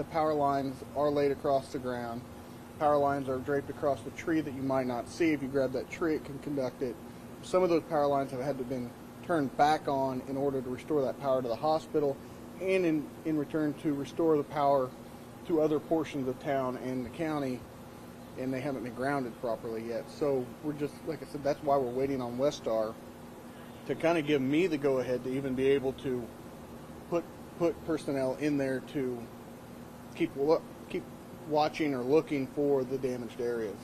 The power lines are laid across the ground. Power lines are draped across the tree that you might not see. If you grab that tree, it can conduct it. Some of those power lines have had to been turned back on in order to restore that power to the hospital and in, in return to restore the power to other portions of town and the county and they haven't been grounded properly yet. So we're just, like I said, that's why we're waiting on Westar to kind of give me the go ahead to even be able to put put personnel in there to keep keep watching or looking for the damaged areas.